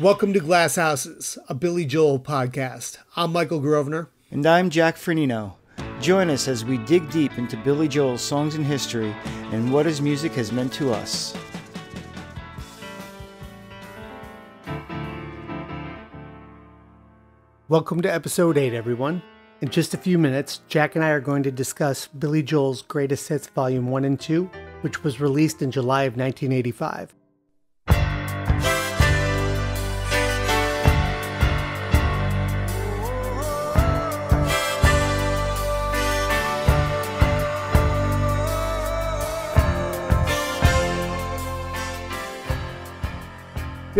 Welcome to Glass Houses, a Billy Joel podcast. I'm Michael Grosvenor. And I'm Jack Firneno. Join us as we dig deep into Billy Joel's songs and history and what his music has meant to us. Welcome to episode 8, everyone. In just a few minutes, Jack and I are going to discuss Billy Joel's Greatest Hits Volume 1 and 2, which was released in July of 1985.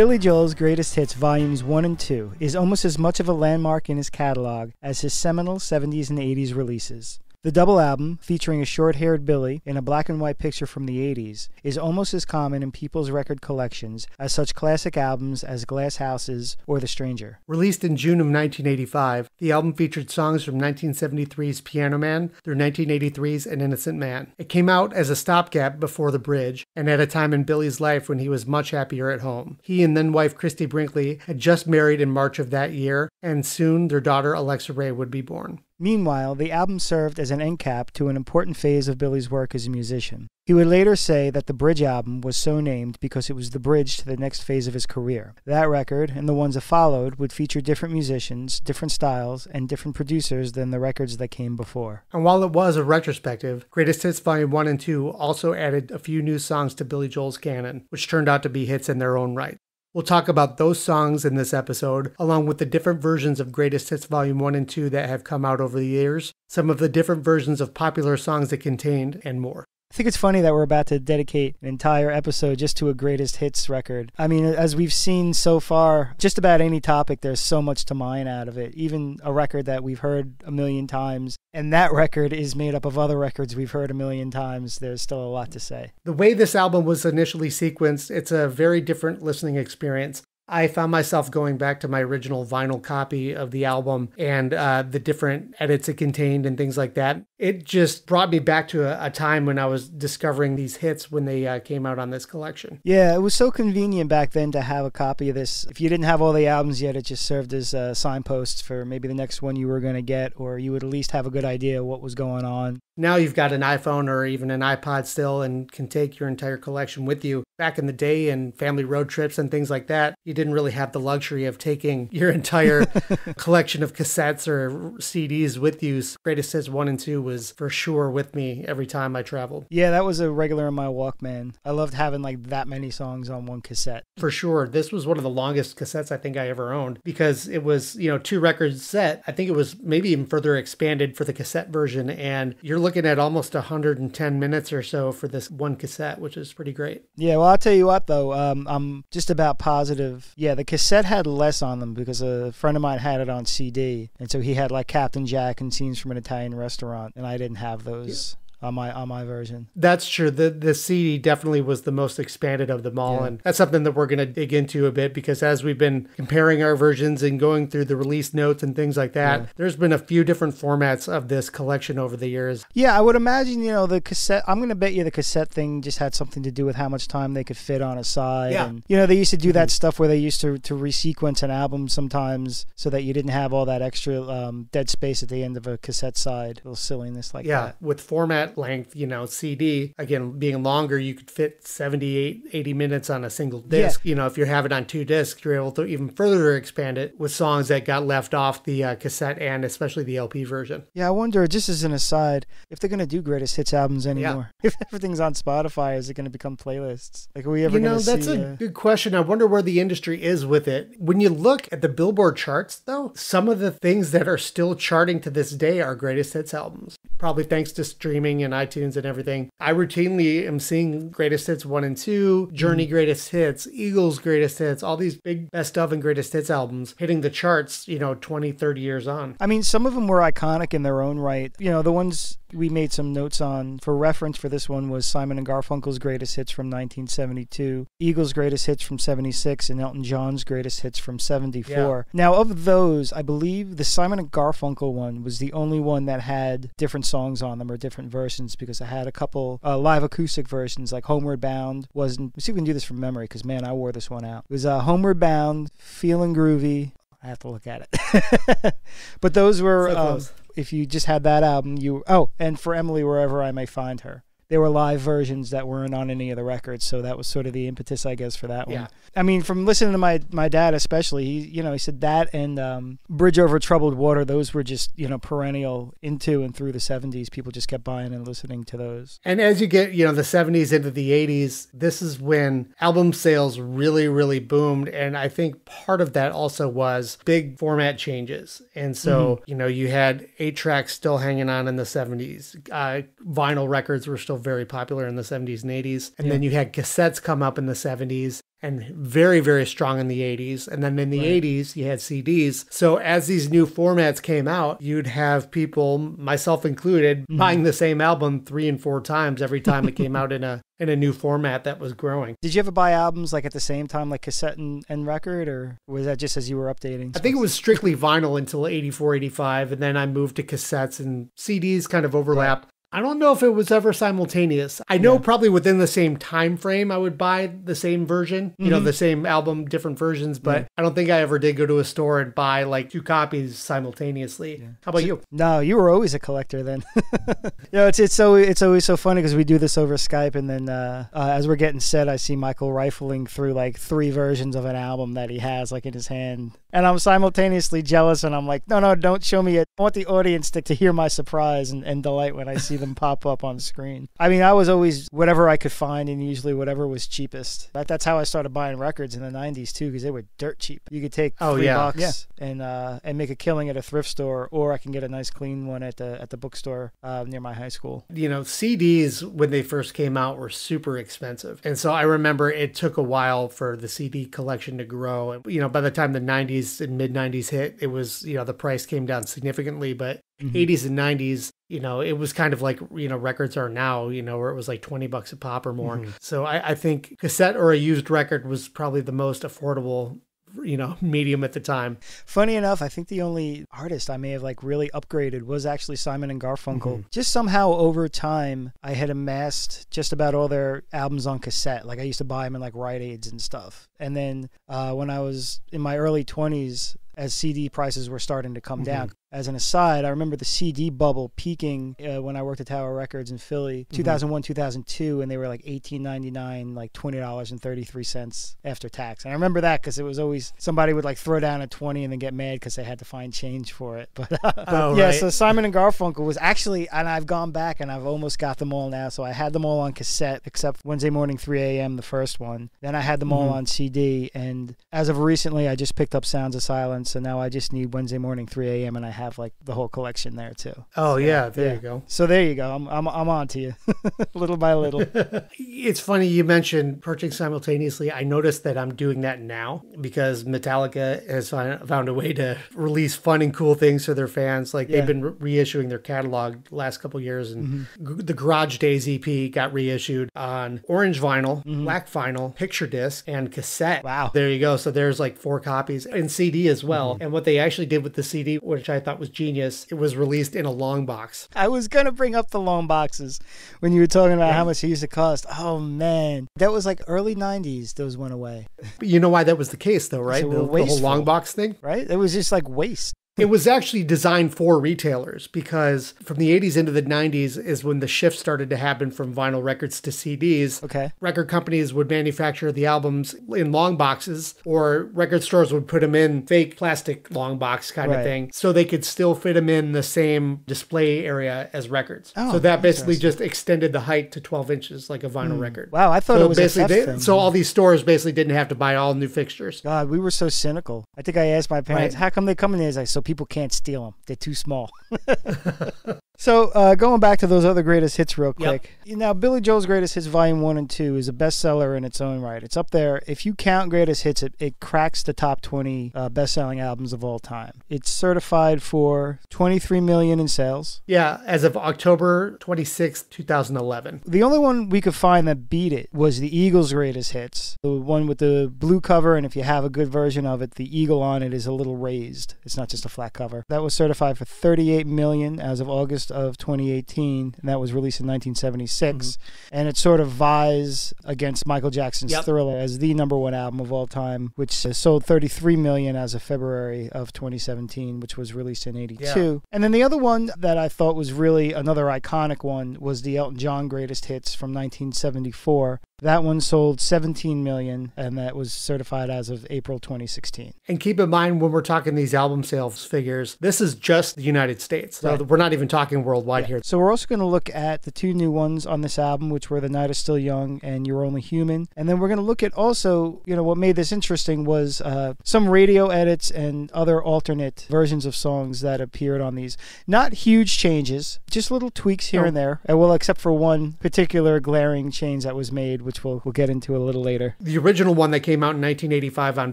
Billy Joel's Greatest Hits Volumes 1 and 2 is almost as much of a landmark in his catalog as his seminal 70s and 80s releases. The double album, featuring a short haired Billy in a black and white picture from the 80s, is almost as common in people's record collections as such classic albums as Glass Houses or The Stranger. Released in June of 1985, the album featured songs from 1973's Piano Man through 1983's An Innocent Man. It came out as a stopgap before The Bridge, and at a time in Billy's life when he was much happier at home. He and then wife Christie Brinkley had just married in March of that year, and soon their daughter Alexa Ray would be born. Meanwhile, the album served as an end cap to an important phase of Billy's work as a musician. He would later say that the Bridge album was so named because it was the bridge to the next phase of his career. That record, and the ones that followed, would feature different musicians, different styles, and different producers than the records that came before. And while it was a retrospective, Greatest Hits Volume 1 and 2 also added a few new songs to Billy Joel's canon, which turned out to be hits in their own right. We'll talk about those songs in this episode, along with the different versions of Greatest Hits Volume 1 and 2 that have come out over the years, some of the different versions of popular songs it contained, and more. I think it's funny that we're about to dedicate an entire episode just to a greatest hits record. I mean, as we've seen so far, just about any topic, there's so much to mine out of it. Even a record that we've heard a million times, and that record is made up of other records we've heard a million times. There's still a lot to say. The way this album was initially sequenced, it's a very different listening experience. I found myself going back to my original vinyl copy of the album and uh, the different edits it contained and things like that. It just brought me back to a, a time when I was discovering these hits when they uh, came out on this collection. Yeah, it was so convenient back then to have a copy of this. If you didn't have all the albums yet, it just served as uh, signposts for maybe the next one you were going to get, or you would at least have a good idea what was going on. Now you've got an iPhone or even an iPod still and can take your entire collection with you. Back in the day and family road trips and things like that, you didn't really have the luxury of taking your entire collection of cassettes or CDs with you. Greatest Hits 1 and 2 was for sure with me every time I traveled. Yeah, that was a regular in my Walkman. I loved having like that many songs on one cassette. For sure. This was one of the longest cassettes I think I ever owned because it was, you know, two records set. I think it was maybe even further expanded for the cassette version. And you're looking at almost 110 minutes or so for this one cassette, which is pretty great. Yeah, well, I'll tell you what, though, um, I'm just about positive. Yeah, the cassette had less on them because a friend of mine had it on CD. And so he had like Captain Jack and scenes from an Italian restaurant, and I didn't have those. On my on my version. That's true. The the CD definitely was the most expanded of them all, yeah. and that's something that we're going to dig into a bit because as we've been comparing our versions and going through the release notes and things like that, yeah. there's been a few different formats of this collection over the years. Yeah, I would imagine you know the cassette. I'm going to bet you the cassette thing just had something to do with how much time they could fit on a side. Yeah. And, you know they used to do that mm-hmm. stuff where they used to to resequence an album sometimes so that you didn't have all that extra um, dead space at the end of a cassette side. A little silliness like yeah, that. Yeah, with format length, you know, CD, again, being longer, you could fit 78, 80 minutes on a single disc. Yeah. You know, if you have it on two discs, you're able to even further expand it with songs that got left off the uh, cassette and especially the LP version. Yeah, I wonder, just as an aside, if they're going to do greatest hits albums anymore. Yeah. If everything's on Spotify, is it going to become playlists? Like, are we ever you know, that's see, a uh... good question. I wonder where the industry is with it. When you look at the Billboard charts, though, some of the things that are still charting to this day are greatest hits albums. Probably thanks to streaming and iTunes and everything. I routinely am seeing greatest hits one and two, Journey mm. greatest hits, Eagles greatest hits, all these big best of and greatest hits albums hitting the charts, you know, 20, 30 years on. I mean, some of them were iconic in their own right. You know, the ones we made some notes on for reference for this one was Simon and Garfunkel's greatest hits from 1972, Eagles' greatest hits from 76, and Elton John's greatest hits from 74. Yeah. Now, of those, I believe the Simon and Garfunkel one was the only one that had different songs on them or different versions because I had a couple uh, live acoustic versions like Homeward Bound wasn't. Let's see if we can do this from memory because man, I wore this one out. It was uh, Homeward Bound, Feeling Groovy. I have to look at it. but those were So um, if you just had that album, you oh, and for Emily wherever I may find her. They were live versions that weren't on any of the records, so that was sort of the impetus, I guess, for that one. Yeah. I mean, from listening to my my dad, especially, he you know he said that and um, Bridge Over Troubled Water, those were just you know perennial into and through the '70s. People just kept buying and listening to those. And as you get, you know, the 70s into the 80s, this is when album sales really, really boomed. And I think part of that also was big format changes. And so, you know, you had eight tracks still hanging on in the 70s. Uh, vinyl records were still very popular in the 70s and 80s. And then you had cassettes come up in the 70s and very, very strong in the 80s. And then in the 80s, you had CDs. So as these new formats came out, you'd have people, myself included, mm-hmm. buying the same album three and four times every time it came out in a in a new format that was growing. Did you ever buy albums like at the same time, like cassette and, and record, or was that just as you were updating? I think it was strictly vinyl until 84, 85, and then I moved to cassettes and CDs kind of overlapped. I don't know if it was ever simultaneous. I know probably within the same time frame I would buy the same version, you know, the same album, different versions, but I don't think I ever did go to a store and buy like two copies simultaneously. How about you? No, you were always a collector then. you know, it's it's so it's always so funny because we do this over Skype, and then uh, uh, as we're getting set, I see Michael rifling through like three versions of an album that he has like in his hand, and I'm simultaneously jealous, and I'm like, no, no, don't show me it. I want the audience to, to hear my surprise and, and delight when I see them pop up on screen. I mean, I was always whatever I could find, and usually whatever was cheapest. That, that's how I started buying records in the '90s too, because they were dirt cheap. You could take Oh, three yeah. bucks Yeah. and uh, and make a killing at a thrift store, or I can get a nice clean one at the at the bookstore uh, near my high school. you know, CDs when they first came out were super expensive. And so I remember it took a while for the CD collection to grow. And, you know, by the time the 90s and mid 90s hit, it was, you know, the price came down significantly. But 80s and 90s, you know, it was kind of like, you know, records are now, you know, where it was like 20 bucks a pop or more. So I, I think cassette or a used record was probably the most affordable, you know, medium at the time. Funny enough, I think the only artist I may have like really upgraded was actually Simon and Garfunkel. Mm-hmm. Just somehow over time, I had amassed just about all their albums on cassette. Like I used to buy them in like Rite Aids and stuff. And then uh, when I was in my early 20s, as CD prices were starting to come down. As an aside, I remember the CD bubble peaking uh, when I worked at Tower Records in Philly, 2001, 2002, and they were like 18.99, like twenty dollars and thirty three cents after tax. And I remember that because it was always somebody would like throw down a twenty and then get mad because they had to find change for it. But, uh, but Oh, yeah, right. so Simon and Garfunkel was actually, and I've gone back and I've almost got them all now. So I had them all on cassette except Wednesday morning 3 a.m. the first one. Then I had them all on CD, and as of recently, I just picked up Sounds of Silence, so now I just need Wednesday morning 3 a.m. and I have like the whole collection there too. Oh, yeah, there yeah. you go. So there you go. I'm I'm I'm on to you, little by little. It's funny you mentioned purchasing simultaneously. I noticed that I'm doing that now because Metallica has found a way to release fun and cool things for their fans. Like Yeah. they've been re- reissuing their catalog the last couple years, and mm-hmm. G- the Garage Days EP got reissued on orange vinyl, mm-hmm. black vinyl, picture disc, and cassette. Wow. There you go. So there's like four copies and CD as well. Mm-hmm. And what they actually did with the CD, which I thought was genius, it was released in a long box. I was gonna bring up the long boxes when you were talking about how much it used to cost. Oh man, that was like early '90s. Those went away, But you know why that was the case, though, right? So The, the whole long box thing. right? It was just like waste. It was actually designed for retailers because from the 80s into the 90s is when the shift started to happen from vinyl records to CDs. Okay. Record companies would manufacture the albums in long boxes, or record stores would put them in fake plastic long box kind Right. of thing, so they could still fit them in the same display area as records. Oh, so that basically just extended the height to 12 inches, like a vinyl hmm. record. Wow, I thought So it was a basically, they- so all these stores basically didn't have to buy all new fixtures. God, we were so cynical. I think I asked my parents, Right. "How come they come in there?" He's like, "So people can't steal them. They're too small." so uh, going back to those other greatest hits, real Yep. quick. Now, Billy Joel's Greatest Hits Volume One and Two is a bestseller in its own right. It's up there. If you count greatest hits, it, it cracks the top twenty uh, best-selling albums of all time. It's certified for twenty-three million in sales. Yeah, as of October 26th, 2011. The only one we could find that beat it was the Eagles' greatest hits. The one with the blue cover, and if you have a good version of it, the eagle on it is a little raised. It's not just a flat cover. That was certified for 38 million as of August August of 2018, and that was released in 1976. Mm-hmm. And it sort of vies against Michael Jackson's Yep. Thriller as the number one album of all time, which sold 33 million as of February of 2017, which was released in 82. And then the other one that I thought was really another iconic one was the Elton John Greatest Hits from 1974. That one sold 17 million, and that was certified as of April 2016. And keep in mind when we're talking these album sales figures, this is just the United States. So Right. we're not even talking worldwide here. So we're also going to look at the two new ones on this album, which were "The Night Is Still Young" and "You're Only Human," and then we're going to look at also, you know, what made this interesting was uh, some radio edits and other alternate versions of songs that appeared on these. Not huge changes, just little tweaks here No. and there. Uh, well, except for one particular glaring change that was made, which we'll we'll get into a little later. The original one that came out in 1985 on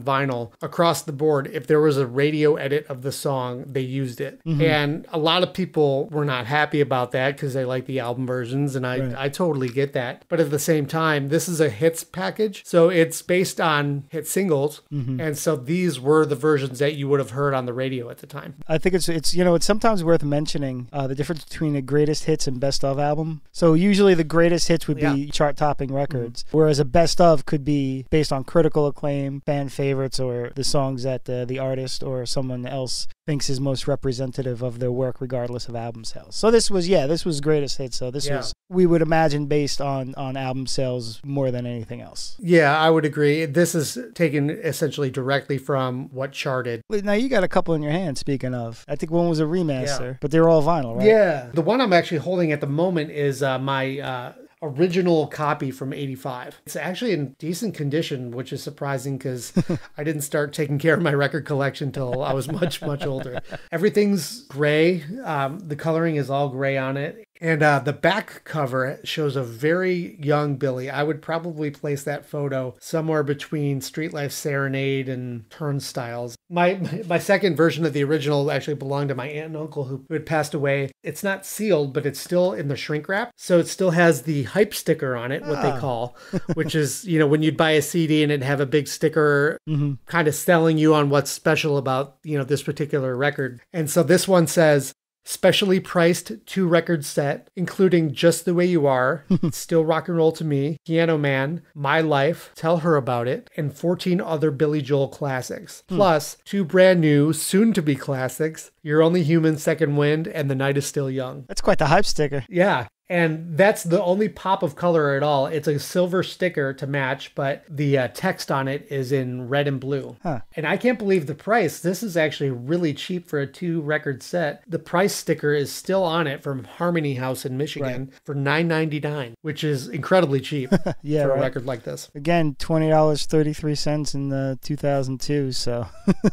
vinyl, across the board, if there was a radio edit of the song, they used it. Mm-hmm. And a lot of people were not happy about that because they like the album versions, and I, Right. I totally get that. But at the same time, this is a hits package, so it's based on hit singles, Mm-hmm. and so these were the versions that you would have heard on the radio at the time. I think it's it's you know it's sometimes worth mentioning uh, the difference between a greatest hits and best of album. So usually the greatest hits would be Yeah. chart topping records, whereas a best of could be based on critical acclaim, fan favorites, or the songs that uh, the artist or someone else thinks is most representative of their work, regardless of album sales. So this was yeah, this was greatest hits. So this Yeah. was we would imagine based on on album sales more than anything else. Yeah, I would agree. This is taken essentially directly from what charted. Now you got a couple in your hand. Speaking of, I think one was a remaster, but they're all vinyl, right? Yeah. The one I'm actually holding at the moment is uh, my uh, original copy from 85. It's actually in decent condition, which is surprising because I didn't start taking care of my record collection till I was much, much older. Everything's gray. Um, the coloring is all gray on it. And uh, the back cover shows a very young Billy. I would probably place that photo somewhere between Street Life Serenade and Turnstiles. My, my my second version of the original actually belonged to my aunt and uncle who had passed away. It's not sealed, but it's still in the shrink wrap, so it still has the hype sticker on it, what Ah. they call, which is you know when you'd buy a CD and it'd have a big sticker Mm-hmm. kind of selling you on what's special about you know this particular record. And so this one says specially priced two record set including just the way you are still rock and roll to me piano man my life tell her about it and 14 other billy joel classics hmm. plus two brand new soon to be classics you're only human second wind and the night is still young That's quite the hype sticker. yeah. And that's the only pop of color at all. It's a silver sticker to match, but the uh, text on it is in red and blue. Huh. And I can't believe the price. This is actually really cheap for a two record set. The price sticker is still on it from Harmony House in Michigan for $9.99, which is incredibly cheap Yeah, for right. a record like this. Again, twenty dollars thirty three cents in the two thousand two. So,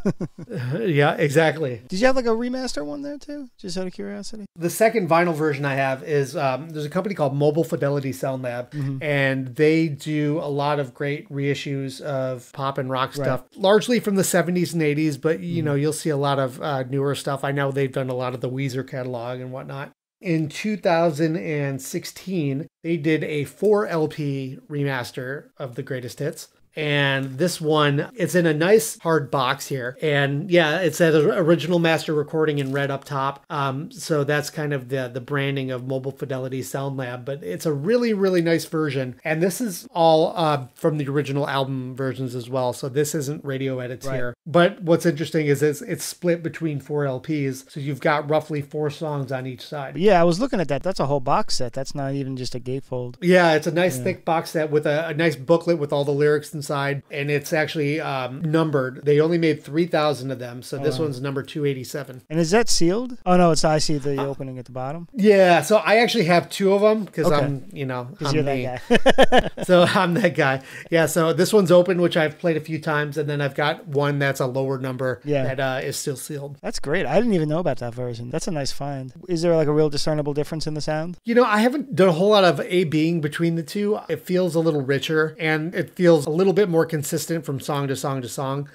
yeah, exactly. did you have like a remaster one there too? Just out of curiosity. The second vinyl version I have is um, there's a company called Mobile Fidelity Sound Lab, Mm-hmm. and they do a lot of great reissues of pop and rock stuff, largely from the 70s and 80s. But you Mm-hmm. know, you'll see a lot of uh, newer stuff. I know they've done a lot of the Weezer catalog and whatnot. In 2016, they did a 4 LP remaster of the greatest hits. And this one, it's in a nice hard box here. And yeah, it said original master recording in red up top. Um, so that's kind of the, the branding of Mobile Fidelity Sound Lab. But it's a really, really nice version. And this is all uh, from the original album versions as well. So this isn't radio edits Right. here. But what's interesting is it's, it's split between four LPs. So you've got roughly four songs on each side. Yeah, I was looking at that. That's a whole box set. That's not even just a gatefold. Yeah, it's a nice thick box set with a, a nice booklet with all the lyrics inside, and it's actually um, numbered. They only made three thousand of them, so this one's number two eighty seven. And is that sealed? Oh no, it's I see the opening at the bottom. Yeah, so I actually have two of them because Okay. I'm, you know, I'm you're that guy. so I'm that guy. Yeah, so this one's open, which I've played a few times, and then I've got one that's a lower number Yeah. that uh, is still sealed. That's great. I didn't even know about that version. That's a nice find. Is there like a real discernible difference in the sound? You know, I haven't done a whole lot of A being between the two. It feels a little richer and it feels a little bit more consistent from song to song to song.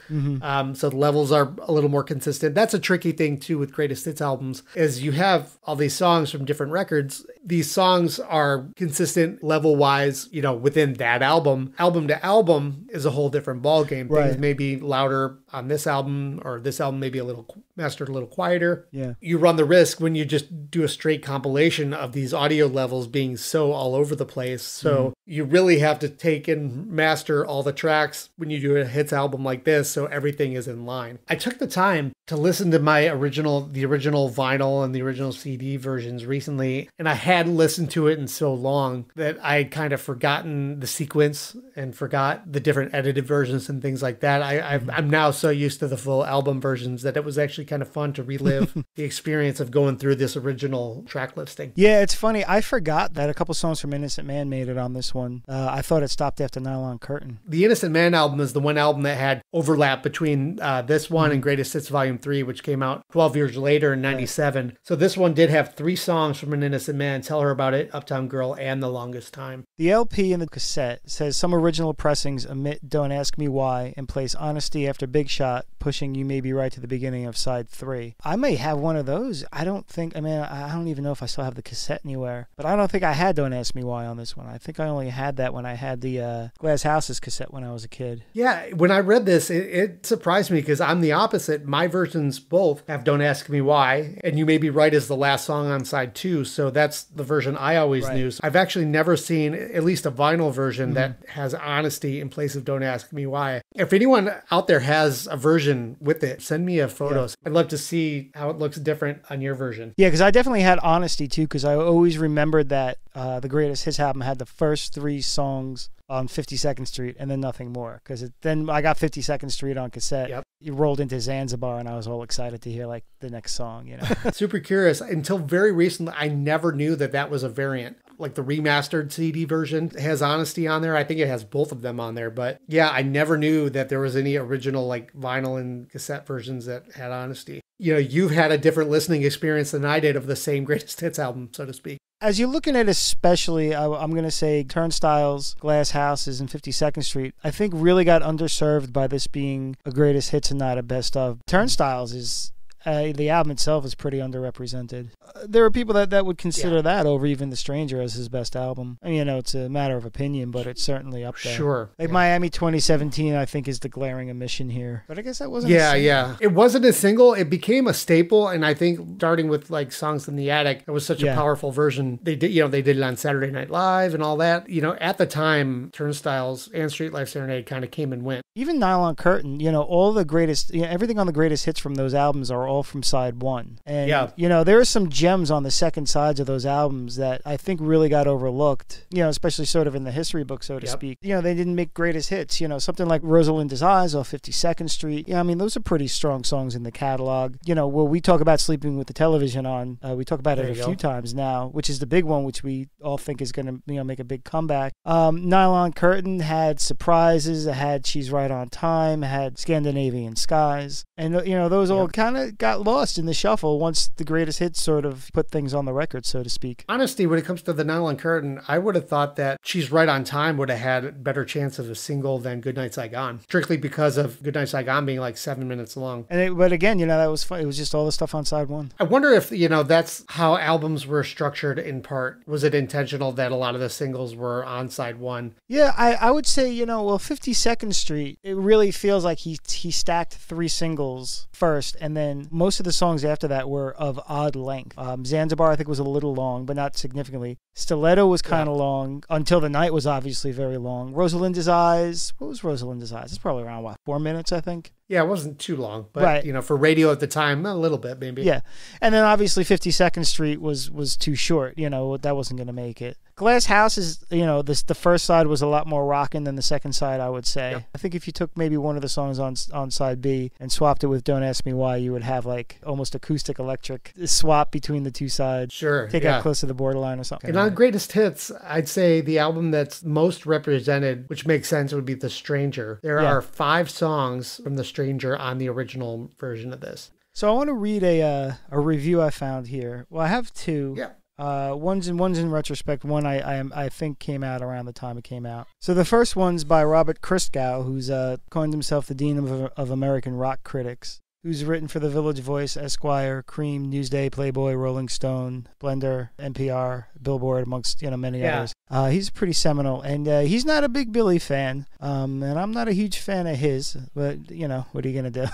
Um, so the levels are a little more consistent. That's a tricky thing too with greatest hits albums is you have all these songs from different records these songs are consistent level wise, you know, within that album. Album to album is a whole different ballgame. Right. Things may be louder on this album, or this album may be a little mastered a little quieter. Yeah. You run the risk when you just do a straight compilation of these audio levels being so all over the place. So mm-hmm. you really have to take and master all the tracks when you do a hits album like this so everything is in line. I took the time to listen to my original the original vinyl and the original CD versions recently and I hadn't listened to it in so long that I had kind of forgotten the sequence and forgot the different edited versions and things like that. I I've, I'm now so used to the full album versions that it was actually kind of fun to relive the experience of going through this original track listing. Yeah, it's funny. I forgot that a couple songs from Innocent Man made it on this one. Uh, I thought it stopped after Nylon Curtain. The Innocent Man album is the one album that had overlap between uh, this one and Greatest Hits Volume 3, which came out 12 years later in 97. So this one did have three songs from An Innocent Man Tell Her About It, Uptown Girl, and The Longest Time. The LP in the cassette says some original pressings omit Don't Ask Me Why and place Honesty after Big Shot, pushing You May Be Right to the beginning of side three. I may have one of those. I don't think, I mean, I don't even know if I still have the cassette anywhere, but I don't think I had Don't Ask Me Why on this one. I think I only had that when I had the uh, Glass Houses cassette when I was a kid. Yeah, when I read this, it, it surprised me because I'm the opposite. My versions both have Don't Ask Me Why, and You May Be Right is the last song on side two. So that's the version I always Right. knew. So I've actually never seen at least a vinyl version that has honesty in place of Don't Ask Me Why. If anyone out there has a version with it, send me a photo. I'd love to see how it looks different on your version. Yeah, because I definitely had Honesty too, because I always remembered that uh, the Greatest Hits album had the first three songs on 52nd Street and then nothing more. Because then I got 52nd Street on cassette. Yep. You rolled into Zanzibar, and I was all excited to hear like the next song. You know, Super curious. Until very recently, I never knew that that was a variant. Like the remastered CD version has honesty on there. I think it has both of them on there. But yeah, I never knew that there was any original like vinyl and cassette versions that had honesty. You know, you've had a different listening experience than I did of the same greatest hits album, so to speak. As you're looking at especially, I, I'm going to say Turnstiles, Glass Houses, and 52nd Street. I think really got underserved by this being a Greatest Hits and not a Best of. Turnstiles is. Uh, the album itself is pretty underrepresented. Uh, there are people that, that would consider Yeah. that over even The Stranger as his best album. I mean, you know, it's a matter of opinion, but it's certainly up there. Sure. Like Yeah. Miami 2017, I think, is the glaring omission here. But I guess that wasn't. a Yeah, single. yeah. It wasn't a single. It became a staple, and I think starting with like songs in the attic, it was such Yeah. a powerful version. They did, you know, they did it on Saturday Night Live and all that. You know, at the time, Turnstiles and Street Life Serenade kind of came and went. even Nylon Curtain, you know, all the greatest, you know, everything on the greatest hits from those albums are all from side one. And, Yeah. you know, there are some gems on the second sides of those albums that I think really got overlooked, you know, especially sort of in the history book, so to Yep. speak. You know, they didn't make greatest hits, you know, something like Rosalinda's Eyes off 52nd Street. Yeah, I mean, those are pretty strong songs in the catalog. You know, well, we talk about Sleeping with the Television on, uh, we talk about There it a you few times now, which is the big one, which we all think is going to, you know, make a big comeback. Um, Nylon Curtain had surprises, had She's Right on Time, had Scandinavian Skies. And, you know, those all kind of got lost in the shuffle once the greatest hits sort of put things on the record, so to speak. Honestly, when it comes to the Nylon Curtain, I would have thought that She's Right on Time would have had a better chance of a single than Goodnight Saigon, strictly because of Goodnight Saigon being like seven minutes long. And it, but again, you know, that was fun. It was just all the stuff on side one. I wonder if, you know, that's how albums were structured in part. Was it intentional that a lot of the singles were on side one? Yeah, I, I would say, you know, well, 52nd Street, it really feels like he he stacked three singles first, and then most of the songs after that were of odd length. Um, Zanzibar, I think, was a little long, but not significantly. Stiletto was kind of long. Until the Night was obviously very long. Rosalinda's Eyes, what was Rosalinda's Eyes? It's probably around, what, four minutes, I think? Yeah, it wasn't too long, but, Right. you know, for radio at the time, a little bit maybe. Yeah, and then obviously 52nd Street was was too short. You know that wasn't going to make it. Glass House is you know this the first side was a lot more rocking than the second side. I would say. Yep. I think if you took maybe one of the songs on on side B and swapped it with Don't Ask Me Why, you would have like almost acoustic electric swap between the two sides. Sure. Take yeah. out close to the borderline or something. And on greatest hits, I'd say the album that's most represented, which makes sense, would be The Stranger. There Yeah. are five songs from The Stranger on the original version of this. so I want to read a uh, a review I found here. Well, I have two. Yeah. Uh, one's in one's in retrospect. One I, I I think came out around the time it came out. So the first one's by Robert Christgau, who's uh, coined himself the dean of, of American rock critics. Who's written for the Village Voice, Esquire, Cream, Newsday, Playboy, Rolling Stone, Blender, NPR, Billboard, amongst you know many Yeah. others. Uh, he's pretty seminal, and uh, he's not a big Billy fan, um, and I'm not a huge fan of his. But you know, what are you gonna do?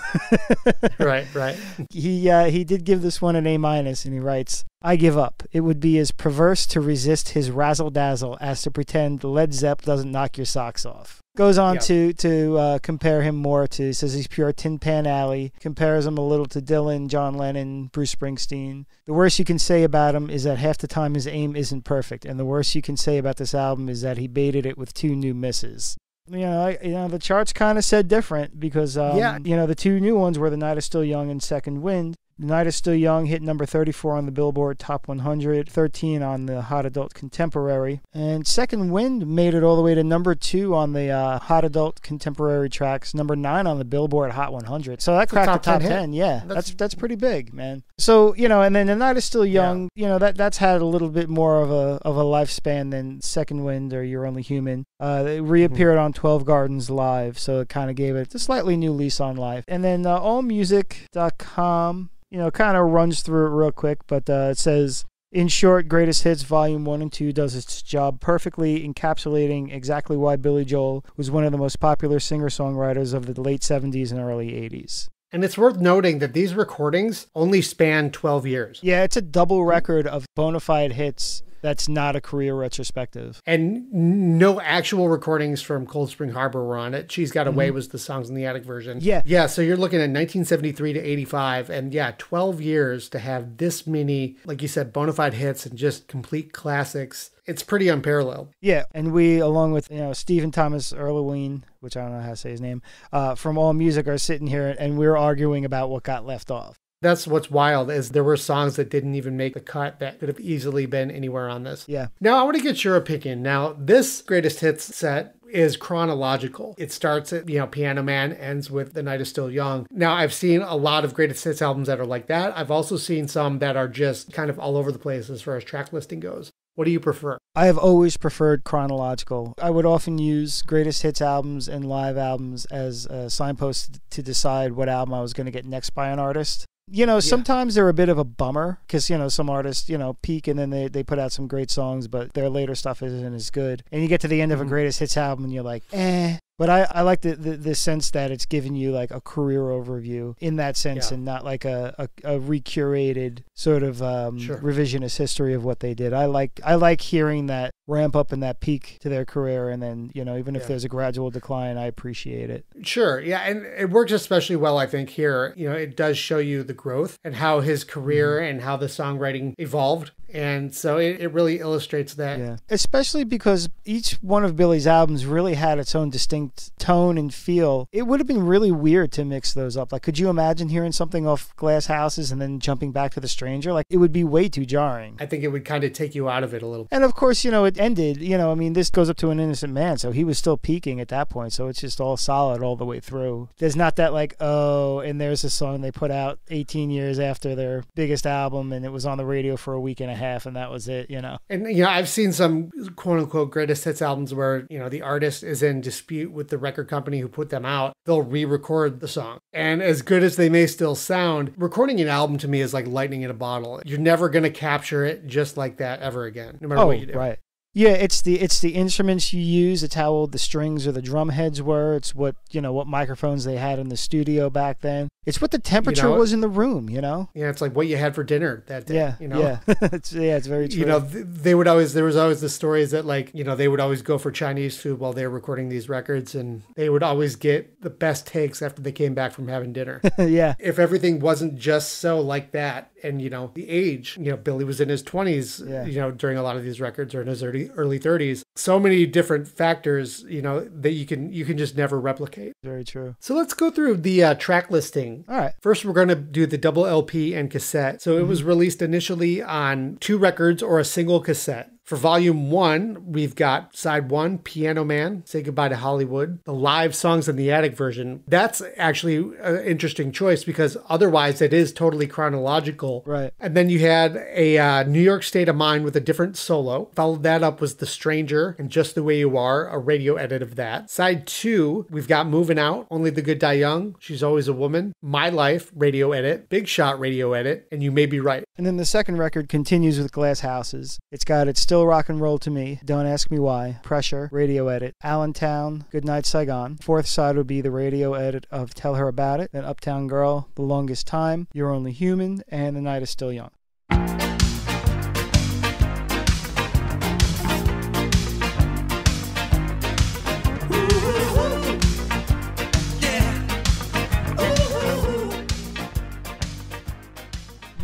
right, right. he uh, he did give this one an A minus, and he writes, "I give up. It would be as perverse to resist his razzle dazzle as to pretend Led Zepp doesn't knock your socks off." Goes on Yeah. to to uh, compare him more to says he's pure Tin Pan Alley. Compares him a little to Dylan, John Lennon, Bruce Springsteen. The worst you can say about him is that half the time his aim isn't perfect, and the worst you can say about this album is that he baited it with two new misses. You know, I, you know, the charts kind of said different because, um, Yeah. you know, the two new ones were "The Night Is Still Young" and "Second Wind." "The Night Is Still Young" hit number 34 on the Billboard Top 100, 13 on the Hot Adult Contemporary, and Second Wind" made it all the way to number two on the uh, Hot Adult Contemporary tracks, number nine on the Billboard Hot 100. So that cracked top the top 10 10. Yeah, That's- that's that's pretty big, man. So you know, and then "The Night Is Still Young," you know, that that's had a little bit more of a of a lifespan than Second Wind" or "You're Only Human." Uh, it reappeared on 12 Gardens Live, so it kind of gave it a slightly new lease on life. And then uh, allmusic.com, you know, kind of runs through it real quick, but uh, it says, in short, Greatest Hits Volume 1 and 2 does its job perfectly, encapsulating exactly why Billy Joel was one of the most popular singer songwriters of the late 70s and early 80s. And it's worth noting that these recordings only span 12 years. Yeah, it's a double record of bona fide hits that's not a career retrospective. And no actual recordings from Cold Spring Harbor were on it. She's Got a Way was the Songs in the Attic version. Yeah. Yeah, so you're looking at 1973 to 85. And yeah, 12 years to have this many, like you said, bona fide hits and just complete classics. It's pretty unparalleled. Yeah, and we, along with you know Stephen Thomas Erlewine, which I don't know how to say his name, uh, from All Music, are sitting here and we're arguing about what got left off. That's what's wild is there were songs that didn't even make the cut that could have easily been anywhere on this. Yeah. Now I want to get your opinion. Now this greatest hits set is chronological. It starts at, you know, Piano Man, ends with The Night is Still Young. Now I've seen a lot of greatest hits albums that are like that. I've also seen some that are just kind of all over the place as far as track listing goes. What do you prefer? I have always preferred chronological. I would often use greatest hits albums and live albums as a signpost to decide what album I was going to get next by an artist. You know, sometimes they're a bit of a bummer because, you know, some artists, you know, peak and then they, they put out some great songs, but their later stuff isn't as good. And you get to the end of a Mhm. greatest hits album and you're like, eh. But I, I like the, the, the sense that it's giving you like a career overview in that sense Yeah. and not like a, a, a recurated sort of um, Sure. revisionist history of what they did. I like I like hearing that ramp up in that peak to their career and then, you know, even if Yeah. there's a gradual decline, I appreciate it. Sure. Yeah. And it works especially well, I think, here. You know, it does show you the growth and how his career mm-hmm. and how the songwriting evolved. And so it, it really illustrates that. Yeah. Especially because each one of Billy's albums really had its own distinct tone and feel. It would have been really weird to mix those up. Like, could you imagine hearing something off Glass Houses and then jumping back to The Stranger? Like, it would be way too jarring. I think it would kind of take you out of it a little. And of course, you know, it ended, you know, I mean, this goes up to an innocent man, so he was still peaking at that point. So it's just all solid all the way through. There's not that, like, oh, and there's a song they put out 18 years after their biggest album and it was on the radio for a week and a half and that was it, you know. And, you know, I've seen some quote unquote greatest hits albums where, you know, the artist is in dispute with the record company who put them out. They'll re record the song. And as good as they may still sound, recording an album to me is like lightning in a bottle. You're never going to capture it just like that ever again, no matter Oh, what you do. right. Yeah, it's the it's the instruments you use. It's how old the strings or the drum heads were. It's what you know what microphones they had in the studio back then. It's what the temperature know, was in the room. You know. Yeah, it's like what you had for dinner that day. Yeah. you know? Yeah. it's yeah. It's very true. you know they would always there was always the stories that like you know they would always go for chinese food while they were recording these records and they would always get the best takes after they came back from having dinner yeah. if everything wasn't just so like that and you know the age you know billy was in his 20s Yeah. you know during a lot of these records or in his early, early 30s so many different factors you know that you can you can just never replicate Very true. so let's go through the uh, track listing All right. First, we're going to do the double LP and cassette. So it was released initially on two records or a single cassette. For volume one, we've got side one, Piano Man, Say Goodbye to Hollywood, the live songs in the attic version. That's actually an interesting choice because otherwise it is totally chronological. Right. And then you had a uh, New York State of Mind with a different solo. Followed that up was The Stranger and Just the Way You Are, a radio edit of that. Side two, we've got Moving Out, Only the Good Die Young, She's Always a Woman, My Life, radio edit, Big Shot, radio edit, and You May Be Right. And then the second record continues with Glass Houses. It's got It's Still Rock and Roll to Me, Don't Ask Me Why, Pressure, radio edit, Allentown, Good Night Saigon. Fourth side would be the radio edit of Tell Her About It, then Uptown Girl, The Longest Time, You're Only Human, and The Night is Still Young.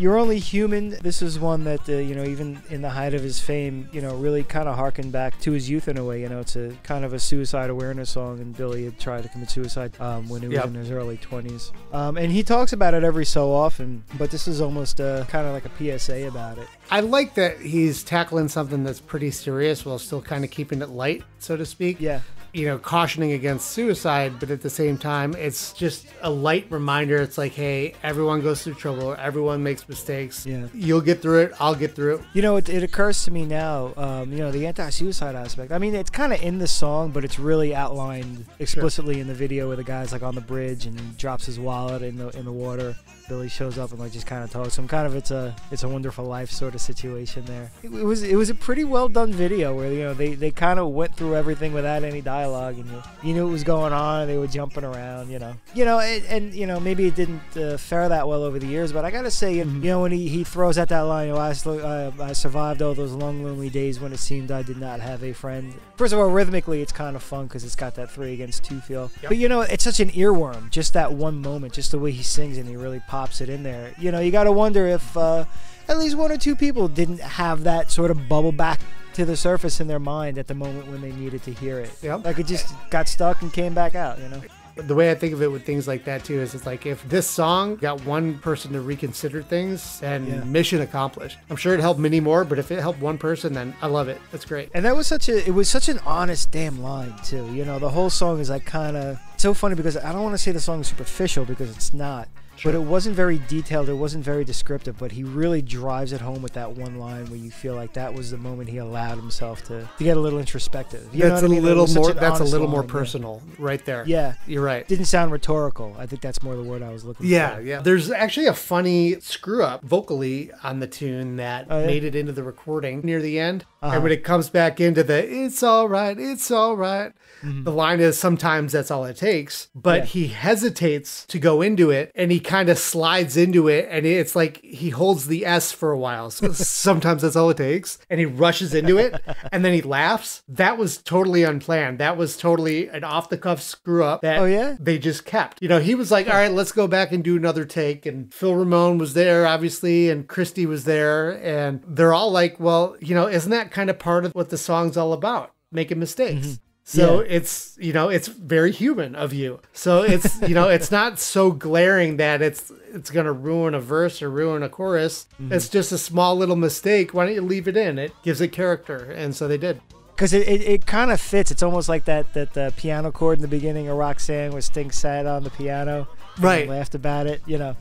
You're Only Human. This is one that, uh, you know, even in the height of his fame, you know, really kind of harkened back to his youth in a way. You know, it's a kind of a suicide awareness song, and Billy had tried to commit suicide um, when he was Yep. in his early 20s. Um, and he talks about it every so often, but this is almost uh, kind of like a PSA about it. I like that he's tackling something that's pretty serious while still kind of keeping it light, so to speak. Yeah. You know, cautioning against suicide, but at the same time, it's just a light reminder. It's like, hey, everyone goes through trouble, everyone makes mistakes. Yeah. You'll get through it, I'll get through it. You know, it, it occurs to me now, um, you know, the anti suicide aspect. I mean, it's kind of in the song, but it's really outlined explicitly in the video where the guy's like on the bridge and he drops his wallet in the in the water. Billy shows up and like just kind of talks. So I'm kind of it's a it's a wonderful life sort of situation there. It, it was it was a pretty well done video where you know they, they kind of went through everything without any dialogue and you, you knew what was going on. They were jumping around, you know, you know, and, and you know maybe it didn't uh, fare that well over the years, but I gotta say, you know, when he, he throws out that line, you know, I, uh, I survived all those long lonely days when it seemed I did not have a friend. First of all, rhythmically, it's kind of fun because it's got that three against two feel. But you know, it's such an earworm, just that one moment, just the way he sings and he really pops it in there. You know, you got to wonder if uh, at least one or two people didn't have that sort of bubble back to the surface in their mind at the moment when they needed to hear it. Yep. Like it just got stuck and came back out, you know? The way I think of it with things like that too is it's like if this song got one person to reconsider things, and Yeah. mission accomplished. I'm sure it helped many more, but if it helped one person, then I love it. That's great. And that was such a it was such an honest damn line too. You know, the whole song is like kind of so funny because I don't want to say the song is superficial because it's not. But it wasn't very detailed. It wasn't very descriptive. But he really drives it home with that one line where you feel like that was the moment he allowed himself to, to get a little introspective. You know that's what I a mean? Little more. That's a little more line, yeah. personal, right there. Yeah, you're right. didn't sound rhetorical. I think that's more the word I was looking Yeah, for. Yeah, yeah. There's actually a funny screw up vocally on the tune that Oh, yeah? made it into the recording near the end. Uh-huh. And when it comes back into the it's all right, it's all right, Mm-hmm. the line is sometimes that's all it takes. But Yeah. he hesitates to go into it and he kind of slides into it. And it's like he holds the S for a while. So sometimes that's all it takes. And he rushes into it and then he laughs. That was totally unplanned. That was totally an off the cuff screw up that Oh, yeah? they just kept. You know, he was like, all right, let's go back and do another take. And Phil Ramone was there, obviously, and Christie was there. And they're all like, well, you know, isn't that kind of part of what the song's all about? Making mistakes. Mm-hmm. So Yeah. it's, you know, it's very human of you. So it's, you know, it's not so glaring that it's it's going to ruin a verse or ruin a chorus. It's just a small little mistake. Why don't you leave it in? It gives it character. And so they did. because it, it, it kind of fits. It's almost like that that uh, piano chord in the beginning of Roxanne where Sting sat on the piano, and Right. laughed about it. You know,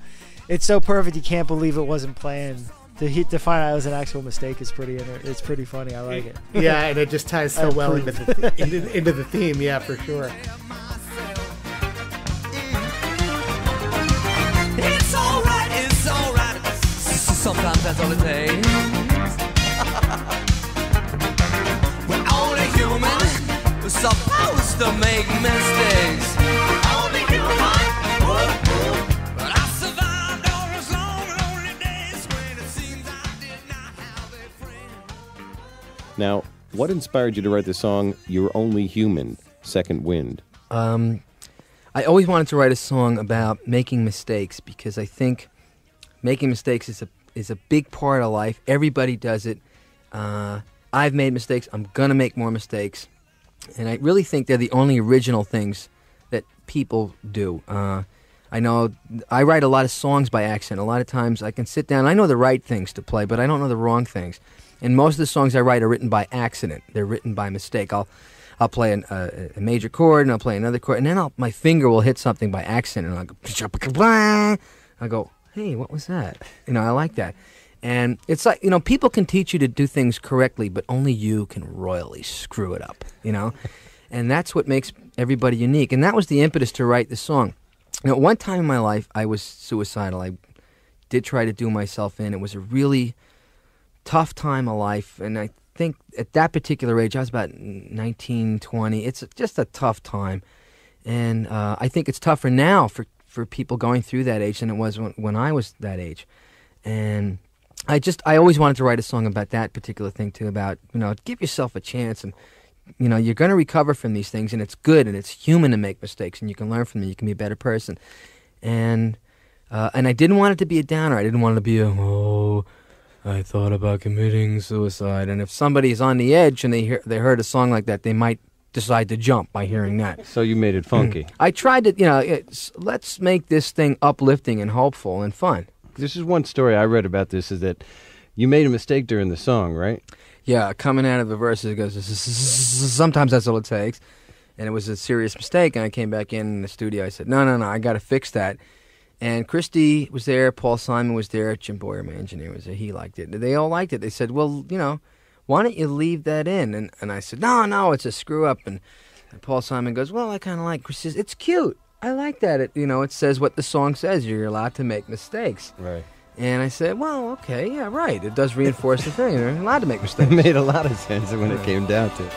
it's so perfect you can't believe it wasn't planned. To, he, to find out it was an actual mistake is pretty inter- it's pretty funny. I like it. Yeah, and it just ties so well into the, into, into the theme. Yeah, for sure. It's alright, it's alright. Sometimes that's all it takes. We're only human. We're supposed to make mistakes. Now, what inspired you to write the song You're Only Human, Second Wind? Um, I always wanted to write a song about making mistakes because I think making mistakes is a is a big part of life. Everybody does it. Uh, I've made mistakes. I'm gonna make more mistakes, and I really think they're the only original things that people do. Uh, I know I write a lot of songs by accident. A lot of times I can sit down. I know the right things to play, but I don't know the wrong things. And most of the songs I write are written by accident. They're written by mistake. I'll I'll play an, uh, a, a major chord and I'll play another chord, and then I'll, my finger will hit something by accident, and I'll go. I go, hey, what was that? You know, I like that. And it's like, you know, people can teach you to do things correctly, but only you can royally screw it up, you know? and that's what makes everybody unique. And that was the impetus to write the song. Know, one time in my life, I was suicidal. I did try to do myself in. It was a really tough time of life. And I think at that particular age, I was about 19, 20. It's just a tough time. And uh, I think it's tougher now for, for people going through that age than it was when, when I was that age. And I just I always wanted to write a song about that particular thing too. About you know, give yourself a chance, and you know, you're going to recover from these things, and it's good, and it's human to make mistakes, and you can learn from them. You can be a better person, and uh, and I didn't want it to be a downer. I didn't want it to be a oh. I thought about committing suicide, and if somebody's on the edge and they hear they heard a song like that, they might decide to jump by hearing that. So you made it funky. Hmm. I tried to, you know, let's make this thing uplifting and hopeful and fun. This is one story I read about this is that you made a mistake during the song, right? Yeah, coming out of the verses, it goes. Sometimes that's all it takes, and it was a serious mistake. And I came back in the studio. I said, "No, no, no, I got to fix that." And Christie was there, Paul Simon was there, Jim Boyer, my engineer, was there. He liked it. They all liked it. They said, "Well, you know, why don't you leave that in?" And and I said, "No, no, it's a screw up." And, and Paul Simon goes, "Well, I kind of like." Christie says, "It's cute. I like that. It you know, it says what the song says. You're allowed to make mistakes." Right. And I said, well, okay, yeah, right. It does reinforce the thing. You're allowed to make mistakes. It made a lot of sense when it came down to it.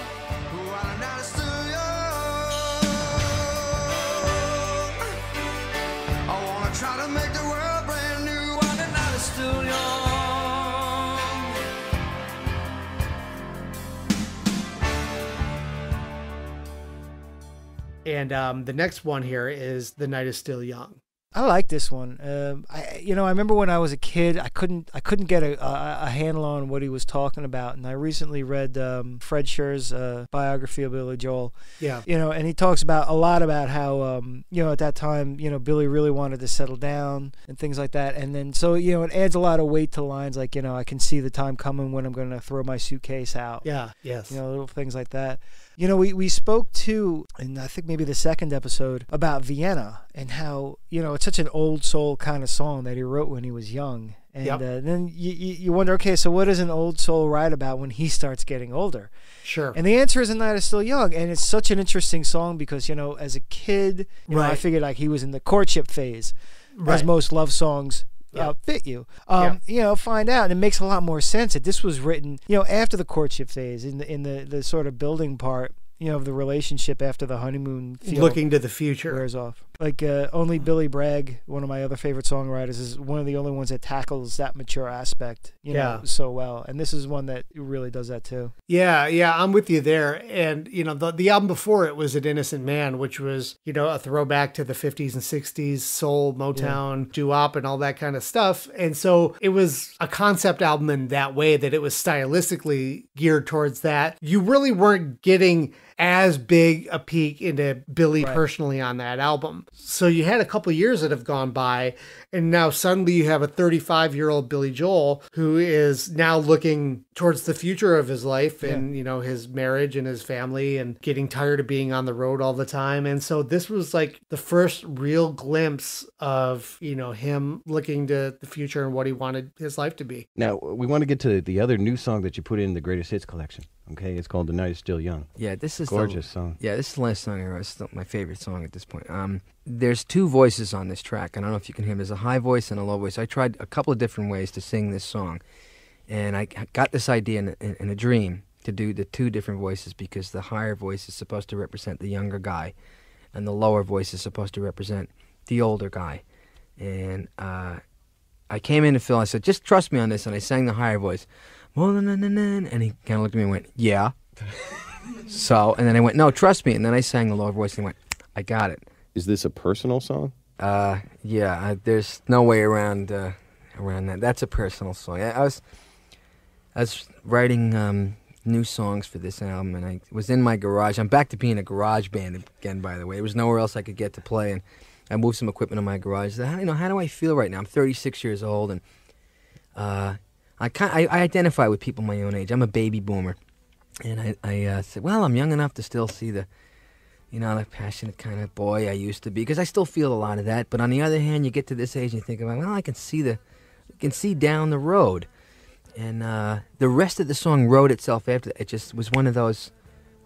And um, the next one here is The Night is Still Young. I like this one. Um, I, you know, I remember when I was a kid, I couldn't, I couldn't get a, a, a handle on what he was talking about, and I recently read um, Fred Schruers' uh, biography of Billy Joel. Yeah. You know, and he talks about a lot about how, um, you know, at that time, you know, Billy really wanted to settle down and things like that, and then so you know, it adds a lot of weight to lines like, you know, I can see the time coming when I'm going to throw my suitcase out. Yeah. Yes. You know, little things like that. You know, we, we spoke to, and I think maybe the second episode, about Vienna and how, you know, it's such an old soul kind of song that he wrote when he was young. And Yep. uh, then you, you, wonder, okay, so what does an old soul write about when he starts getting older? Sure. And the answer is, "A Night is Still Young," and it's such an interesting song because you know, as a kid, you know, I figured like he was in the courtship phase, as most love songs Yeah. uh, fit you. Um, You know, find out, and it makes a lot more sense that this was written, you know, after the courtship phase, in the in the the sort of building part, you know, of the relationship after the honeymoon Looking to the future. wears off. Like uh, only Billy Bragg, one of my other favorite songwriters, is one of the only ones that tackles that mature aspect, you know, Yeah. so well. And this is one that really does that too. Yeah, yeah, I'm with you there. And you know, the the album before it was "An Innocent Man," which was you know a throwback to the 50s and 60s soul, Motown, doo-wop, and all that kind of stuff. And so it was a concept album in that way that it was stylistically geared towards that. You really weren't getting as big a peek into Billy personally on that album. So you had a couple years that have gone by, and now suddenly you have a 35 year old Billy Joel who is now looking towards the future of his life and you know his marriage and his family and getting tired of being on the road all the time. And so this was like the first real glimpse of you know him looking to the future and what he wanted his life to be. Now, we want to get to the other new song that you put in the greatest hits collection. Okay, it's called "The Night Is Still Young." Yeah, this is the- Gorgeous song. Yeah, this is the last song I wrote. It's still my favorite song at this point. Um, there's two voices on this track. I don't know if you can hear. 'em. There's a high voice and a low voice. I tried a couple of different ways to sing this song, and I got this idea in, in, in a dream to do the two different voices because the higher voice is supposed to represent the younger guy, and the lower voice is supposed to represent the older guy. And uh, I came in to Phil. I said, "Just trust me on this," and I sang the higher voice. And he kind of looked at me and went, "Yeah." So, and then I went, no, trust me. And then I sang the lower voice and he went, I got it. Is this a personal song? Uh, yeah, I, there's no way around uh, around that. That's a personal song. I, I was I was writing um, new songs for this album, and I was in my garage. I'm back to being a garage band again, by the way. There was nowhere else I could get to play, and I moved some equipment in my garage. I said, how, you know, how do I feel right now? I'm 36 years old, and uh, I, kind I, I identify with people my own age. I'm a baby boomer, and I, I uh, said, well, I'm young enough to still see the, you know, the passionate kind of boy I used to be, because I still feel a lot of that. But on the other hand, you get to this age and you think about, well, I can see the, I can see down the road, and uh, the rest of the song wrote itself after. It just was one of those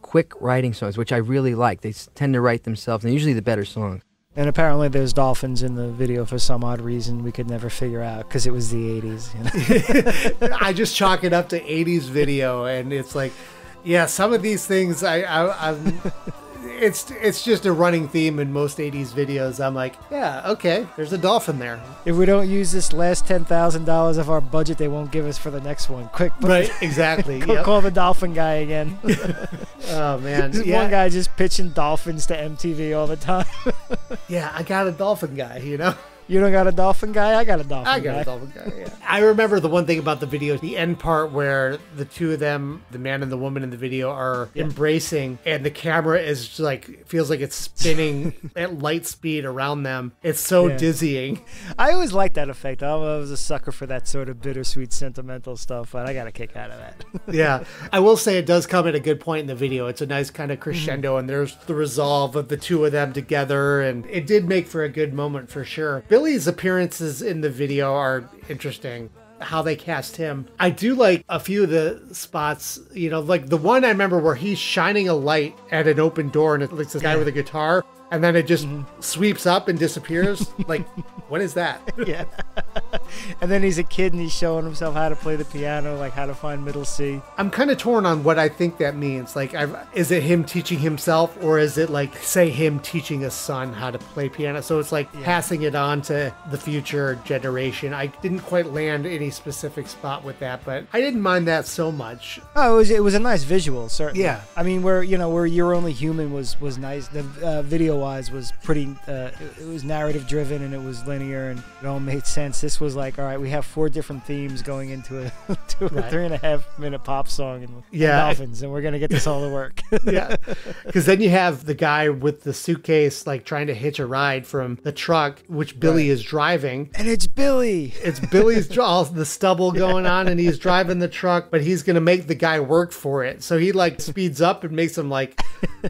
quick writing songs, which I really like. They tend to write themselves, and usually the better songs. And apparently, there's dolphins in the video for some odd reason we could never figure out because it was the 80s. You know? I just chalk it up to 80s video, and it's like, yeah, some of these things I, I I'm. It's it's just a running theme in most 80s videos. I'm like, yeah, okay, there's a dolphin there. if we don't use this last ten thousand dollars of our budget, they won't give us for the next one. Quick, Right, exactly. Yep. call the dolphin guy again. Oh man, yeah, one guy just pitching dolphins to MTV all the time. yeah, I got a dolphin guy. You know. You don't got a dolphin guy? I got a dolphin I got guy. a dolphin guy. Yeah. I remember the one thing about the video, the end part where the two of them, the man and the woman in the video, are embracing, and the camera is just like feels like it's spinning at light speed around them. It's so Yeah. dizzying. I always liked that effect. I was a sucker for that sort of bittersweet, sentimental stuff, but I got a kick out of that. yeah, I will say it does come at a good point in the video. It's a nice kind of mm-hmm. crescendo, and there's the resolve of the two of them together, and it did make for a good moment for sure. Billy's appearances in the video are interesting. How they cast him. I do like a few of the spots, you know, like the one I remember where he's shining a light at an open door and it looks this guy with a guitar and then it just sweeps up and disappears. like, what is that? yeah. and then he's a kid and he's showing himself how to play the piano, like how to find middle C. I'm kind of torn on what I think that means. Like, I've, is it him teaching himself, or is it like, say, him teaching a son how to play piano? So it's like passing it on to the future generation. I didn't quite land any specific spot with that, but I didn't mind that so much. Oh, it was it was a nice visual, certainly. Yeah. I mean, where you know where you're only human was was nice. The uh, video wise was pretty. Uh, it, it was narrative driven and it was linear and it all made sense. This was like, all right, we have four different themes going into a to a Right. three and a half minute pop song and, Yeah. dolphins, and we're gonna get this all to work. yeah because then you have the guy with the suitcase like trying to hitch a ride from the truck which billy is driving and it's Billy. it's billy's all the stubble going on and he's driving the truck but he's gonna make the guy work for it so he like speeds up and makes him like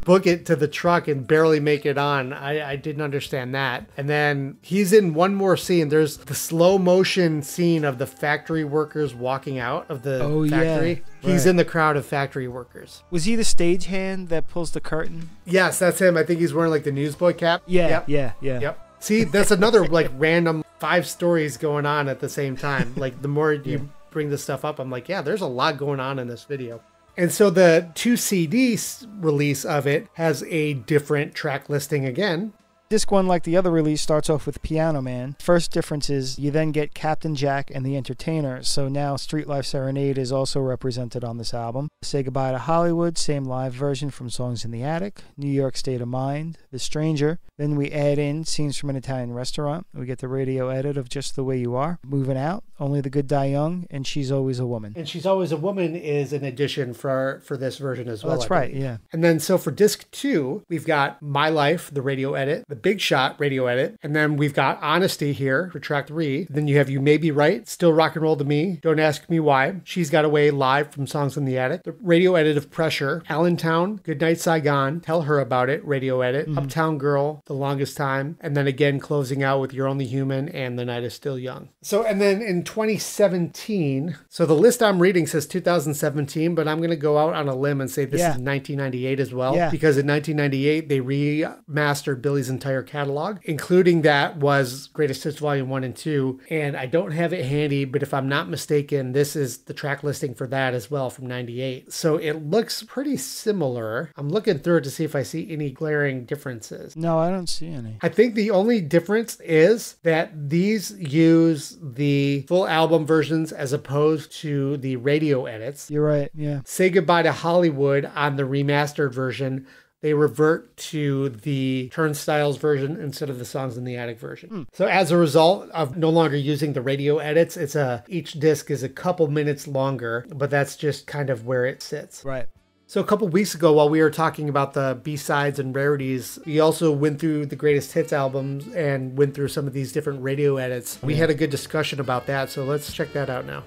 book it to the truck and barely make it on i, I didn't understand that and then he's in one more scene there's the slow motion scene of the factory workers walking out of the Oh, yeah. factory he's Right. in the crowd of factory workers Was he the stagehand that pulls the curtain? Yes, that's him. I think he's wearing like the newsboy cap. Yeah, Yep. yeah, yeah. Yep. See, that's another like random five stories going on at the same time. Like the more you bring this stuff up, I'm like, yeah, there's a lot going on in this video. And so the two CD release of it has a different track listing again. Disc one, like the other release, starts off with Piano Man. First difference is you then get Captain Jack and the Entertainer, so now Streetlife Serenade is also represented on this album. Say Goodbye to Hollywood, same live version from Songs in the Attic. New York State of Mind, The Stranger. Then we add in scenes from an Italian restaurant. We get the radio edit of Just the Way You Are. Moving Out, Only the Good Die Young, and She's Always a Woman. And She's Always a Woman is an addition for for this version as Oh, well. that's I right, yeah. And then so for disc two, we've got My Life, the radio edit, the Big Shot radio edit, and then we've got Honesty here for track three. Then you have You May Be Right, Still Rock and Roll to Me, Don't Ask Me Why, She's Got a Way live from Songs in the Attic, the radio edit of Pressure, Allentown, Goodnight Saigon, Tell Her About It, radio edit, mhm. Uptown Girl, The Longest Time, and then again closing out with You're Only Human and The Night is Still Young. So, and then in 2017, so the list I'm reading says 2017, but I'm going to go out on a limb and say this Yeah. is 1998 as well. Yeah. Because in 1998, they remastered Billy's entire catalog, including that was Greatest Hits Volume 1 and 2. And I don't have it handy, but if I'm not mistaken, this is the track listing for that as well from 98. So it looks pretty similar. I'm looking through it to see if I see any glaring differences. No, I don't see any. I think the only difference is that these use the full album versions as opposed to the radio edits. You're right, yeah. Say Goodbye to Hollywood on the remastered version they revert to the Turnstiles version instead of the Songs in the Attic version. Hmm. So as a result of no longer using the radio edits, it's a each disc is a couple minutes longer, but that's just kind of where it sits. Right. So a couple weeks ago, while we were talking about the B sides and rarities, we also went through the greatest hits albums and went through some of these different radio edits. We had a good discussion about that, so let's check that out now.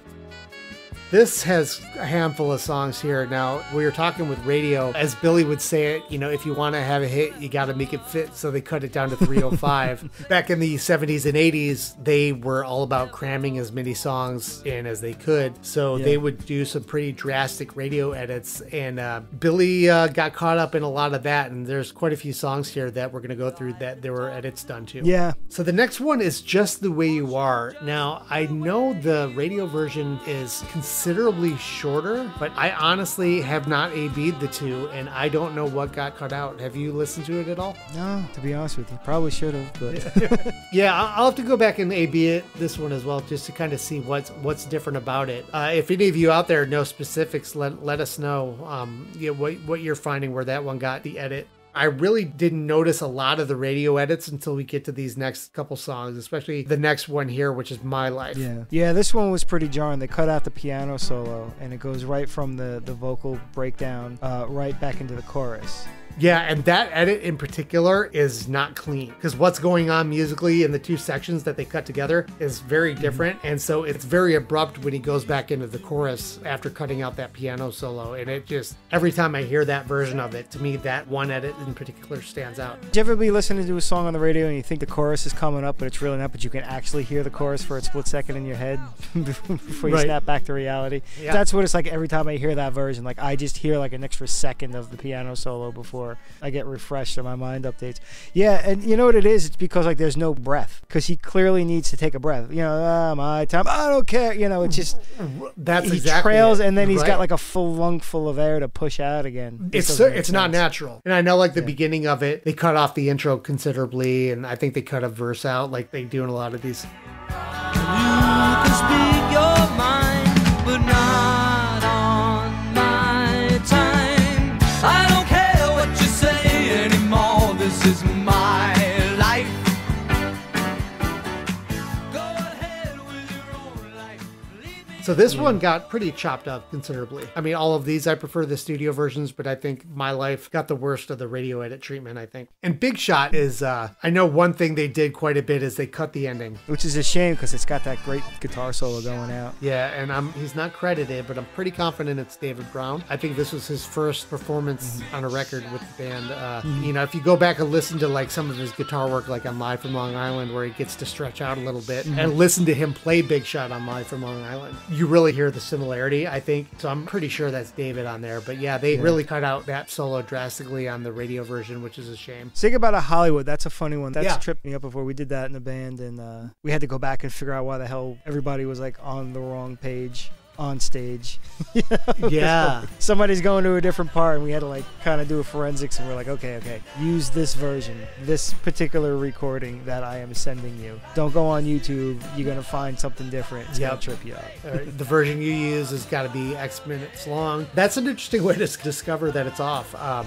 This has a handful of songs here. Now, we were talking with radio, as Billy would say it, you know, if you want to have a hit, you got to make it fit. So they cut it down to 305. Back in the 70s and 80s, they were all about cramming as many songs in as they could. So they would do some pretty drastic radio edits. And uh, Billy uh, got caught up in a lot of that. And there's quite a few songs here that we're going to go through that there were edits done to. Yeah. So the next one is Just the Way You Are. Now, I know the radio version is considerably shorter, but I honestly have not A-B'd the two, and I don't know what got cut out. Have you listened to it at all? No, to be honest with you, probably should have, but Yeah, I'll have to go back and A/B it this one as well, just to kind of see what's what's different about it. Uh, if any of you out there know specifics, let let us know. Um, you know, what what you're finding where that one got the edit. I really didn't notice a lot of the radio edits until we get to these next couple songs, especially the next one here, which is My Life. yeah. Yeah, this one was pretty jarring. They cut out the piano solo and it goes right from the, the vocal breakdown uh, right back into the chorus. Yeah, and that edit in particular is not clean because what's going on musically in the two sections that they cut together is very mm-hmm. different. And so it's very abrupt when he goes back into the chorus after cutting out that piano solo. And it just, every time I hear that version of it, to me, that one edit in particular stands out. Did you ever be listening to a song on the radio and you think the chorus is coming up, but it's really not, but you can actually hear the chorus for a split second in your head before you Right. snap back to reality? Yeah. That's what it's like every time I hear that version. Like, I just hear like an extra second of the piano solo before I get refreshed or my mind updates. Yeah, and you know what it is? It's because like there's no breath because he clearly needs to take a breath. You know, ah, my time. I don't care. You know, it's just That's he exactly trails it. and then he's Right. got like a full lung full of air to push out again. It it's doesn't it's not natural. And I know like the beginning of it, they cut off the intro considerably, and I think they cut a verse out like they do in a lot of these. So this one got pretty chopped up considerably. I mean, all of these I prefer the studio versions, but I think My Life got the worst of the radio edit treatment. I think. And Big Shot is, uh, I know one thing they did quite a bit is they cut the ending. Which is a shame because it's got that great guitar solo going out. Yeah, and I'm he's not credited, but I'm pretty confident it's David Brown. I think this was his first performance on a record with the band. Uh, You know, if you go back and listen to like some of his guitar work, like on Live from Long Island, where he gets to stretch out a little bit, and listen to him play Big Shot on Live from Long Island, you really hear the similarity. I think so. I'm pretty sure that's David on there. But yeah, they really cut out that solo drastically on the radio version, which is a shame. Say about to Hollywood. That's a funny one. That's Yeah. tripped me up before. We did that in the band, and uh, we had to go back and figure out why the hell everybody was like on the wrong page on stage. Yeah. Somebody's going to a different part, and we had to like kind of do a forensics, and we're like, okay, okay, use this version, this particular recording that I am sending you. Don't go on YouTube. You're gonna find something different. It's gonna trip you up. The version you use has got to be X minutes long. That's an interesting way to discover that it's off. Um,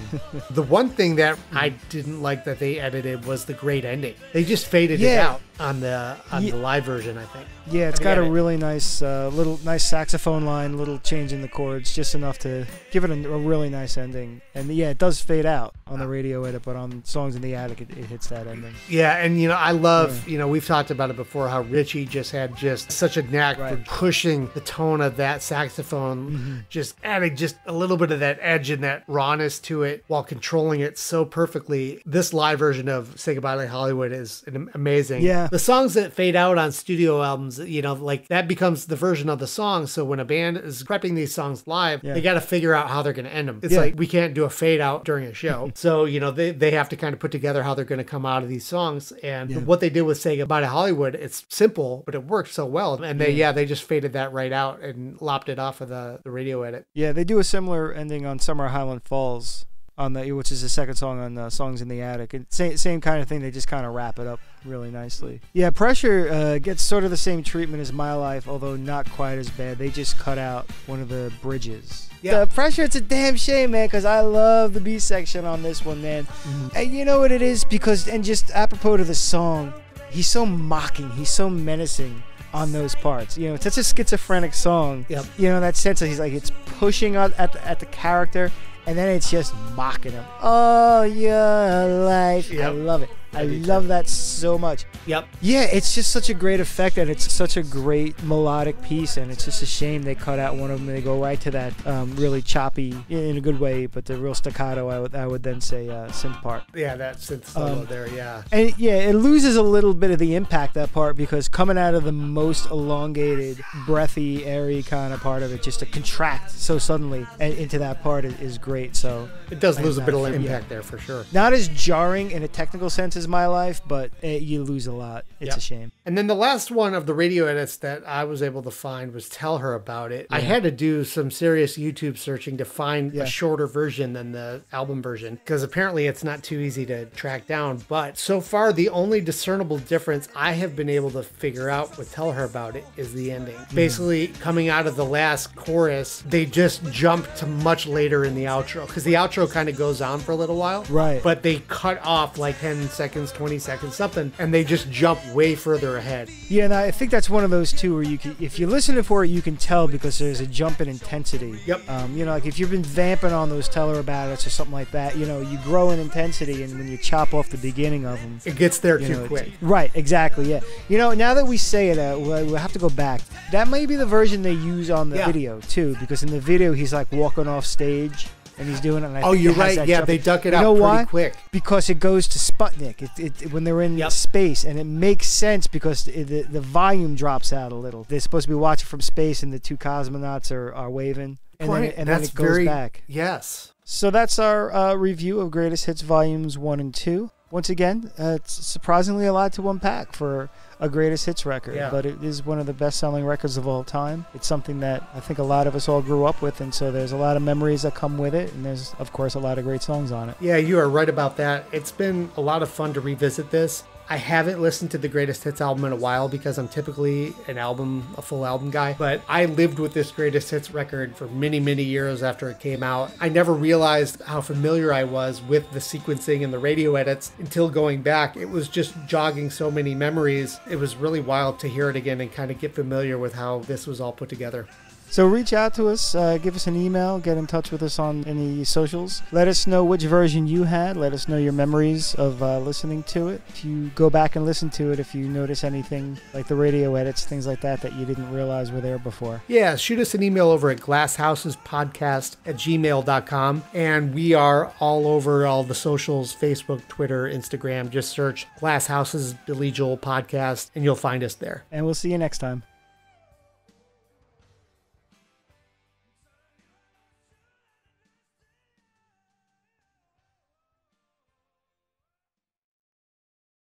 the one thing that I didn't like that they edited was the great ending. They just faded it out on the on Ye- the live version. I think. Yeah, it's I got a really nice uh, little nice saxophone line, little change in the chords, just enough to give it a, a really nice ending. And yeah, it does fade out on the radio edit, but on songs in the attic, it, it hits that ending. Yeah, and you know I love you know we've talked about it before how Richie just had just such a knack Right. for pushing the tone of that saxophone, mm-hmm. just adding just a little bit of that edge and that rawness to it while controlling it so perfectly. This live version of "Say Goodbye to Hollywood" is amazing. Yeah. the songs that fade out on studio albums, you know, like that becomes the version of the song. So when a band is prepping these songs live, Yeah. they got to figure out how they're going to end them. It's Yeah. like we can't do a fade out during a show. so, you know, they, they have to kind of put together how they're going to come out of these songs. And Yeah. what they did with Say Goodbye to Hollywood, it's simple, but it worked so well. And they, yeah, they just faded that right out and lopped it off of the, the radio edit. Yeah, they do a similar ending on Summer Highland Falls. on the which is the second song on the songs in the attic. And same same kind of thing. They just kind of wrap it up really nicely. Yeah, pressure uh, gets sort of the same treatment as my life, although not quite as bad. They just cut out one of the bridges. Yeah. The pressure, it's a damn shame, man, because I love the B section on this one, man. And you know what it is? Because, and just apropos to the song, he's so mocking, he's so menacing on those parts. You know, it's such a schizophrenic song. Yep. You know, that sense that he's like, it's pushing at the, at the character, and then it's just mocking him. Oh, your life. I love it. I love that so much. Yep. Yeah, it's just such a great effect, and it's such a great melodic piece, and it's just a shame they cut out one of them. and They go right to that um, really choppy, in a good way, but the real staccato. I would, I would then say uh, synth part. Yeah, that synth solo Um, there. Yeah. And yeah, it loses a little bit of the impact that part because coming out of the most elongated, breathy, airy kind of part of it, just to contract so suddenly and into that part is, is great. So It does I lose a bit of impact there for sure. not as jarring in a technical sense as my life, but uh you lose a lot. It's Yep. a shame. And then the last one of the radio edits that I was able to find was Tell Her About It. I had to do some serious YouTube searching to find Yeah. a shorter version than the album version because apparently it's not too easy to track down. But so far, the only discernible difference I have been able to figure out with Tell Her About It is the ending. Mm. Basically, coming out of the last chorus, they just jump to much later in the outro because the outro kind of goes on for a little while. Right. But they cut off like 10 seconds, 20 seconds, something, and they just jump way further ahead. Yeah, and I think that's one of those too where you can, if you're listening for it, you can tell because there's a jump in intensity. Yep. Um, you know, like if you've been vamping on those Tell her about it or something like that, you know, you grow in intensity, and when you chop off the beginning of them, It gets there too know, quick. Right, exactly. Yeah. You know, now that we say it, uh, we'll, we'll have to go back. That may be the version they use on the Yeah. video too, because in the video he's like walking off stage and he's doing it. And I Oh, think you're right. Yeah, jump. they duck it You out know pretty why? quick. because it goes to Sputnik. It, it, when they're in Yep. space, and it makes sense because the, the the volume drops out a little. They're supposed to be watching from space, and the two cosmonauts are, are waving, and then Right, it, and then that's it goes very, back. Yes. So that's our uh, review of Greatest Hits Volumes 1 and 2. Once again, uh, it's surprisingly a lot to unpack for a Greatest Hits record, Yeah. but it is one of the best selling records of all time. It's something that I think a lot of us all grew up with, and so there's a lot of memories that come with it, and there's, of course, a lot of great songs on it. Yeah, you are right about that. It's been a lot of fun to revisit this. I haven't listened to the greatest hits album in a while because I'm typically an album, a full album guy. But I lived with this greatest hits record for many, many years after it came out. I never realized how familiar I was with the sequencing and the radio edits until going back. It was just jogging so many memories. It was really wild to hear it again and kind of get familiar with how this was all put together. So reach out to us, uh, give us an email, get in touch with us on any socials. Let us know which version you had. Let us know your memories of uh, listening to it. If you go back and listen to it, if you notice anything like the radio edits, things like that that you didn't realize were there before. Yeah, shoot us an email over at glasshousespodcast at gmail.com. And we are all over all the socials Facebook, Twitter, Instagram. Just search Glass Houses Billy Joel Podcast and you'll find us there. And we'll see you next time.